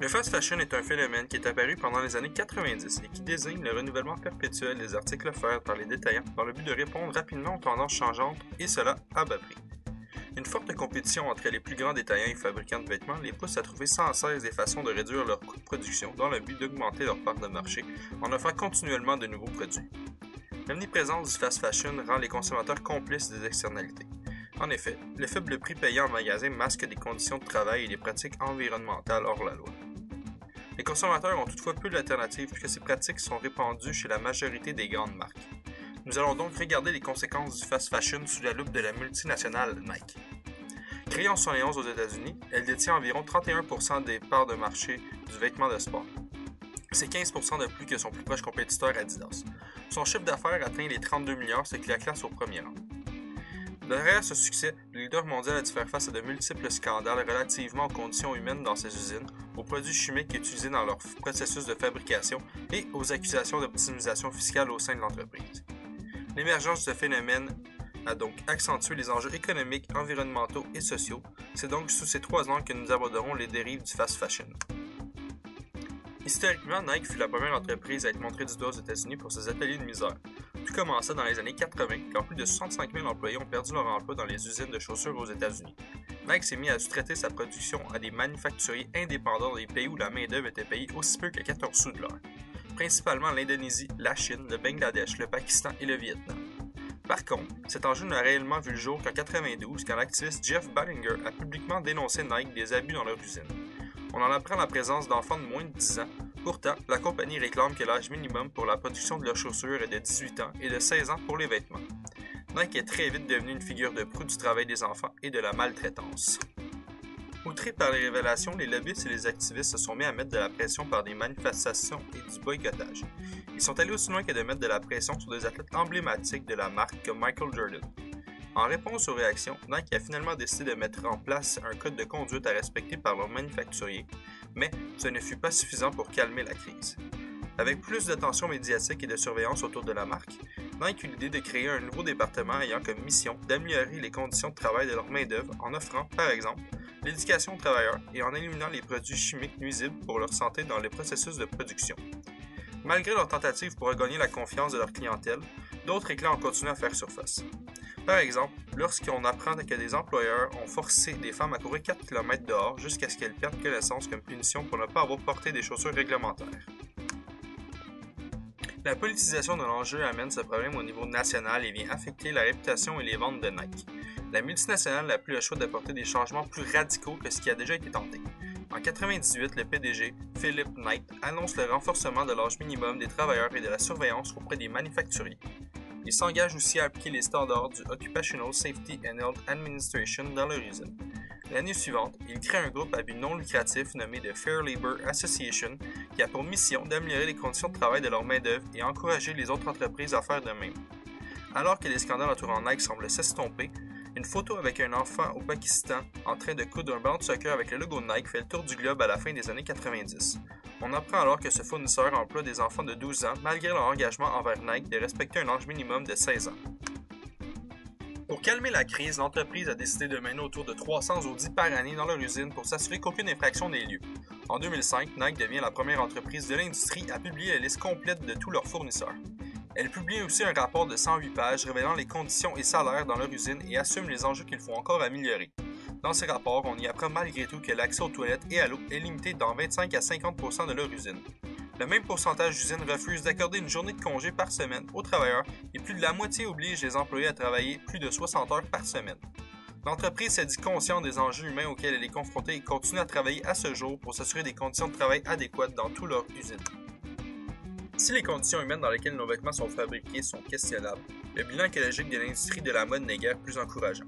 Le fast fashion est un phénomène qui est apparu pendant les années 90 et qui désigne le renouvellement perpétuel des articles offerts par les détaillants dans le but de répondre rapidement aux tendances changeantes et cela à bas prix. Une forte compétition entre les plus grands détaillants et fabricants de vêtements les pousse à trouver sans cesse des façons de réduire leurs coûts de production dans le but d'augmenter leur part de marché en offrant continuellement de nouveaux produits. L'omniprésence du fast fashion rend les consommateurs complices des externalités. En effet, le faible prix payé en magasin masque des conditions de travail et des pratiques environnementales hors la loi. Les consommateurs ont toutefois peu d'alternatives puisque ces pratiques sont répandues chez la majorité des grandes marques. Nous allons donc regarder les conséquences du fast fashion sous la loupe de la multinationale Nike. Créée en 1971 aux États-Unis, elle détient environ 31% des parts de marché du vêtement de sport. C'est 15% de plus que son plus proche compétiteur Adidas. Son chiffre d'affaires atteint les 32 milliards, ce qui la classe au premier rang. Derrière ce succès, le leader mondial a dû faire face à de multiples scandales relativement aux conditions humaines dans ses usines, aux produits chimiques utilisés dans leur processus de fabrication et aux accusations d'optimisation fiscale au sein de l'entreprise. L'émergence de ce phénomène a donc accentué les enjeux économiques, environnementaux et sociaux. C'est donc sous ces trois angles que nous aborderons les dérives du fast fashion. Historiquement, Nike fut la première entreprise à être montrée du doigt aux États-Unis pour ses ateliers de misère. Tout commença dans les années 80, quand plus de 65 000 employés ont perdu leur emploi dans les usines de chaussures aux États-Unis. Nike s'est mis à sous-traiter sa production à des manufacturiers indépendants des pays où la main-d'œuvre était payée aussi peu que 14 sous de l'heure, principalement l'Indonésie, la Chine, le Bangladesh, le Pakistan et le Vietnam. Par contre, cet enjeu n'a réellement vu le jour qu'en 92, quand l'activiste Jeff Ballinger a publiquement dénoncé Nike des abus dans leur usine. On en apprend la présence d'enfants de moins de 10 ans Pourtant, la compagnie réclame que l'âge minimum pour la production de leurs chaussures est de 18 ans et de 16 ans pour les vêtements. Nike est très vite devenu une figure de proue du travail des enfants et de la maltraitance. Outrés par les révélations, les lobbyistes et les activistes se sont mis à mettre de la pression par des manifestations et du boycottage. Ils sont allés aussi loin que de mettre de la pression sur des athlètes emblématiques de la marque comme Michael Jordan. En réponse aux réactions, Nike a finalement décidé de mettre en place un code de conduite à respecter par leurs manufacturiers, mais ce ne fut pas suffisant pour calmer la crise. Avec plus d'attention médiatique et de surveillance autour de la marque, Nike eut l'idée de créer un nouveau département ayant comme mission d'améliorer les conditions de travail de leur main-d'œuvre en offrant, par exemple, l'éducation aux travailleurs et en éliminant les produits chimiques nuisibles pour leur santé dans les processus de production. Malgré leurs tentatives pour regagner la confiance de leur clientèle, d'autres éclats ont continué à faire surface. Par exemple, lorsqu'on apprend que des employeurs ont forcé des femmes à courir 4 km dehors jusqu'à ce qu'elles perdent connaissance comme punition pour ne pas avoir porté des chaussures réglementaires. La politisation de l'enjeu amène ce problème au niveau national et vient affecter la réputation et les ventes de Nike. La multinationale n'a plus le choix d'apporter des changements plus radicaux que ce qui a déjà été tenté. En 1998, le PDG, Philip Knight, annonce le renforcement de l'âge minimum des travailleurs et de la surveillance auprès des manufacturiers. Il s'engage aussi à appliquer les standards du Occupational Safety and Health Administration dans leur usine. L'année suivante, il crée un groupe à but non lucratif nommé The Fair Labor Association qui a pour mission d'améliorer les conditions de travail de leur main-d'œuvre et encourager les autres entreprises à faire de même. Alors que les scandales entourant Nike semblent s'estomper, une photo avec un enfant au Pakistan en train de coudre un ballon de soccer avec le logo Nike fait le tour du globe à la fin des années 90. On apprend alors que ce fournisseur emploie des enfants de 12 ans malgré leur engagement envers Nike de respecter un âge minimum de 16 ans. Pour calmer la crise, l'entreprise a décidé de mener autour de 300 audits par année dans leur usine pour s'assurer qu'aucune infraction n'ait lieu. En 2005, Nike devient la première entreprise de l'industrie à publier la liste complète de tous leurs fournisseurs. Elle publie aussi un rapport de 108 pages révélant les conditions et salaires dans leur usine et assume les enjeux qu'il faut encore améliorer. Dans ces rapports, on y apprend malgré tout que l'accès aux toilettes et à l'eau est limité dans 25 à 50% de leur usine. Le même pourcentage d'usines refuse d'accorder une journée de congé par semaine aux travailleurs et plus de la moitié oblige les employés à travailler plus de 60 heures par semaine. L'entreprise s'est dit consciente des enjeux humains auxquels elle est confrontée et continue à travailler à ce jour pour s'assurer des conditions de travail adéquates dans toutes leurs usines. Si les conditions humaines dans lesquelles nos vêtements sont fabriqués sont questionnables, le bilan écologique de l'industrie de la mode n'est guère plus encourageant.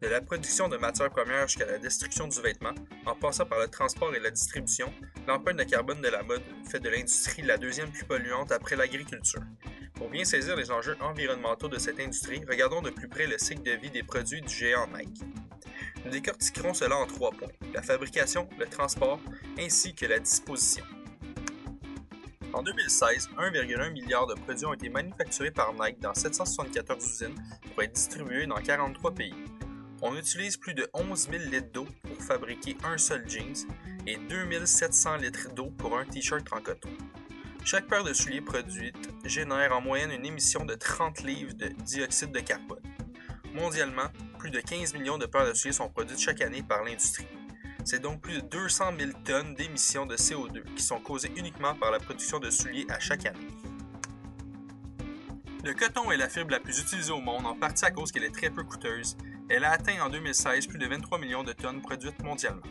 De la production de matières premières jusqu'à la destruction du vêtement, en passant par le transport et la distribution, l'empreinte de carbone de la mode fait de l'industrie la deuxième plus polluante après l'agriculture. Pour bien saisir les enjeux environnementaux de cette industrie, regardons de plus près le cycle de vie des produits du géant Nike. Nous décortiquerons cela en trois points la fabrication, le transport ainsi que la disposition. En 2016, 1,1 milliard de produits ont été manufacturés par Nike dans 774 usines pour être distribués dans 43 pays. On utilise plus de 11 000 litres d'eau pour fabriquer un seul jeans et 2700 litres d'eau pour un t-shirt en coton. Chaque paire de souliers produite génère en moyenne une émission de 30 livres de dioxyde de carbone. Mondialement, plus de 15 millions de paires de souliers sont produites chaque année par l'industrie. C'est donc plus de 200 000 tonnes d'émissions de CO2 qui sont causées uniquement par la production de souliers à chaque année. Le coton est la fibre la plus utilisée au monde, en partie à cause qu'elle est très peu coûteuse. Elle a atteint en 2016 plus de 23 millions de tonnes produites mondialement.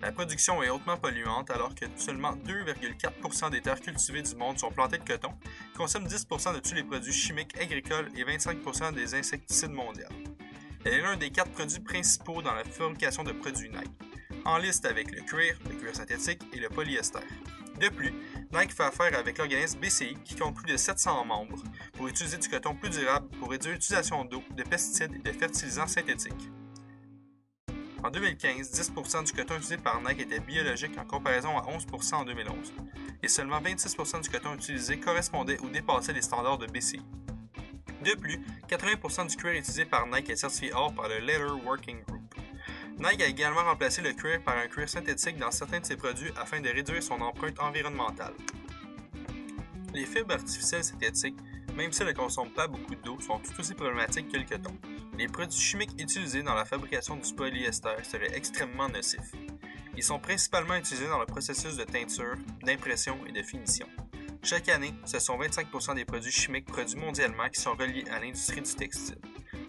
La production est hautement polluante alors que seulement 2,4 des terres cultivées du monde sont plantées de coton, qui consomment 10% de tous les produits chimiques agricoles et 25% des insecticides mondiaux. Elle est l'un des quatre produits principaux dans la fabrication de produits Nike, en liste avec le cuir, le cuir synthétique et le polyester. De plus, Nike fait affaire avec l'organisme BCI qui compte plus de 700 membres pour utiliser du coton plus durable pour réduire l'utilisation d'eau, de pesticides et de fertilisants synthétiques. En 2015, 10% du coton utilisé par Nike était biologique en comparaison à 11% en 2011, et seulement 26% du coton utilisé correspondait ou dépassait les standards de BCI. De plus, 80% du cuir utilisé par Nike est certifié or par le Leather Working Group. Nike a également remplacé le cuir par un cuir synthétique dans certains de ses produits afin de réduire son empreinte environnementale. Les fibres artificielles synthétiques, même si elles ne consomment pas beaucoup d'eau, sont tout aussi problématiques que le coton. Les produits chimiques utilisés dans la fabrication du polyester seraient extrêmement nocifs. Ils sont principalement utilisés dans le processus de teinture, d'impression et de finition. Chaque année, ce sont 25% des produits chimiques produits mondialement qui sont reliés à l'industrie du textile.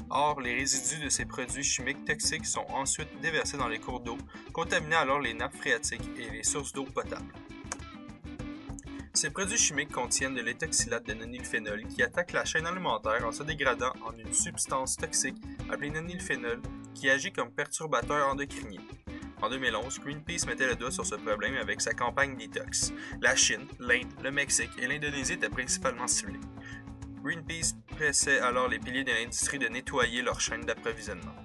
Or, les résidus de ces produits chimiques toxiques sont ensuite déversés dans les cours d'eau, contaminant alors les nappes phréatiques et les sources d'eau potable. Ces produits chimiques contiennent de l'étoxylate de nonylphénol qui attaque la chaîne alimentaire en se dégradant en une substance toxique appelée nonylphénol qui agit comme perturbateur endocrinien. En 2011, Greenpeace mettait le doigt sur ce problème avec sa campagne Detox. La Chine, l'Inde, le Mexique et l'Indonésie étaient principalement ciblés. Greenpeace pressait alors les piliers de l'industrie de nettoyer leur chaîne d'approvisionnement.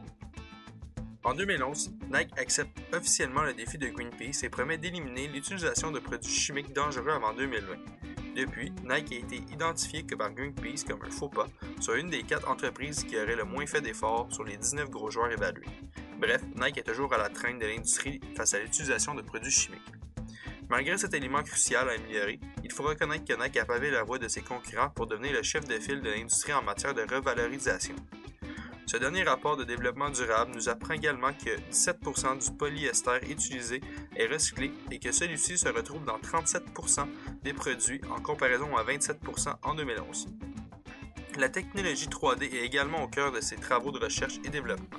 En 2011, Nike accepte officiellement le défi de Greenpeace et promet d'éliminer l'utilisation de produits chimiques dangereux avant 2020. Depuis, Nike a été identifié que par Greenpeace comme un faux pas sur une des quatre entreprises qui auraient le moins fait d'efforts sur les 19 gros joueurs évalués. Bref, Nike est toujours à la traîne de l'industrie face à l'utilisation de produits chimiques. Malgré cet élément crucial à améliorer, il faut reconnaître que Nike a pavé la voie de ses concurrents pour devenir le chef de file de l'industrie en matière de revalorisation. Ce dernier rapport de développement durable nous apprend également que 17% du polyester utilisé est recyclé et que celui-ci se retrouve dans 37% des produits en comparaison à 27% en 2011. La technologie 3D est également au cœur de ses travaux de recherche et développement.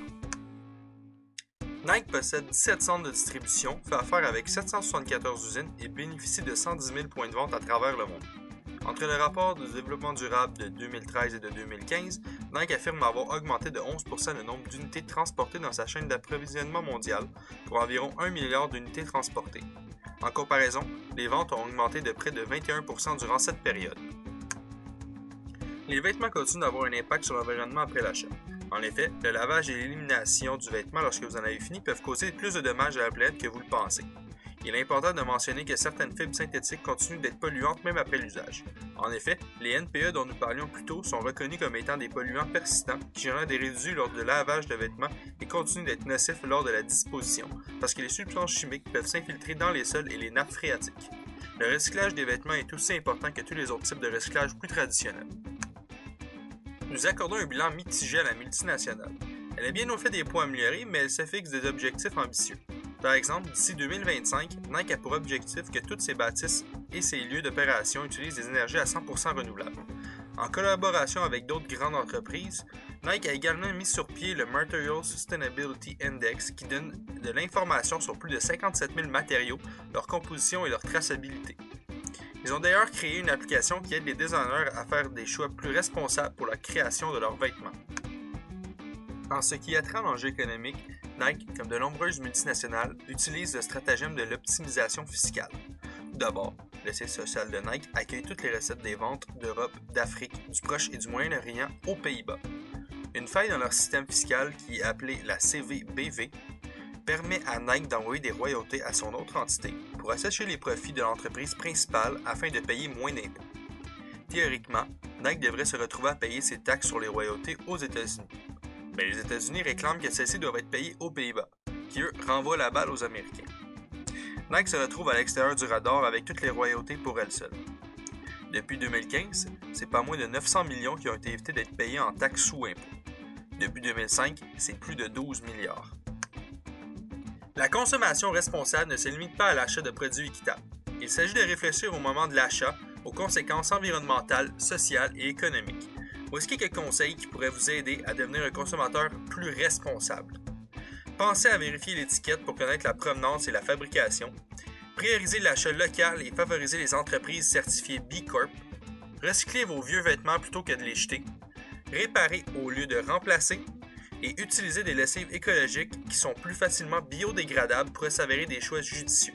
Nike possède 17 centres de distribution, fait affaire avec 774 usines et bénéficie de 110 000 points de vente à travers le monde. Entre le rapport de développement durable de 2013 et de 2015, Nike affirme avoir augmenté de 11% le nombre d'unités transportées dans sa chaîne d'approvisionnement mondiale pour environ 1 milliard d'unités transportées. En comparaison, les ventes ont augmenté de près de 21% durant cette période. Les vêtements continuent d'avoir un impact sur l'environnement après l'achat. En effet, le lavage et l'élimination du vêtement lorsque vous en avez fini peuvent causer plus de dommages à la planète que vous le pensez. Il est important de mentionner que certaines fibres synthétiques continuent d'être polluantes même après l'usage. En effet, les NPE dont nous parlions plus tôt sont reconnus comme étant des polluants persistants qui génèrent des résidus lors de lavage de vêtements et continuent d'être nocifs lors de la disposition, parce que les substances chimiques peuvent s'infiltrer dans les sols et les nappes phréatiques. Le recyclage des vêtements est aussi important que tous les autres types de recyclage plus traditionnels. Nous accordons un bilan mitigé à la multinationale. Elle est bien fait des points améliorés, mais elle se fixe des objectifs ambitieux. Par exemple, d'ici 2025, Nike a pour objectif que toutes ses bâtisses et ses lieux d'opération utilisent des énergies à 100% renouvelables. En collaboration avec d'autres grandes entreprises, Nike a également mis sur pied le Material Sustainability Index qui donne de l'information sur plus de 57 000 matériaux, leur composition et leur traçabilité. Ils ont d'ailleurs créé une application qui aide les designers à faire des choix plus responsables pour la création de leurs vêtements. En ce qui a trait à l'enjeu économique, Nike, comme de nombreuses multinationales, utilise le stratagème de l'optimisation fiscale. D'abord, le siège social de Nike accueille toutes les recettes des ventes d'Europe, d'Afrique, du Proche et du Moyen-Orient aux Pays-Bas. Une faille dans leur système fiscal, qui est appelée la CVBV, permet à Nike d'envoyer des royautés à son autre entité pour assécher les profits de l'entreprise principale afin de payer moins d'impôts. Théoriquement, Nike devrait se retrouver à payer ses taxes sur les royautés aux États-Unis. ben, les États-Unis réclament que celles-ci doivent être payées aux Pays-Bas, qui eux renvoient la balle aux Américains. Nike se retrouve à l'extérieur du radar avec toutes les royautés pour elle seule. Depuis 2015, c'est pas moins de 900 millions qui ont été évités d'être payés en taxes sous impôts. Depuis 2005, c'est plus de 12 milliards. La consommation responsable ne se limite pas à l'achat de produits équitables. Il s'agit de réfléchir au moment de l'achat aux conséquences environnementales, sociales et économiques. Voici quelques conseils qui pourraient vous aider à devenir un consommateur plus responsable. Pensez à vérifier l'étiquette pour connaître la provenance et la fabrication. Priorisez l'achat local et favorisez les entreprises certifiées B Corp. Recyclez vos vieux vêtements plutôt que de les jeter. Réparez au lieu de remplacer. Et utilisez des lessives écologiques qui sont plus facilement biodégradables pourrait s'avérer des choix judicieux.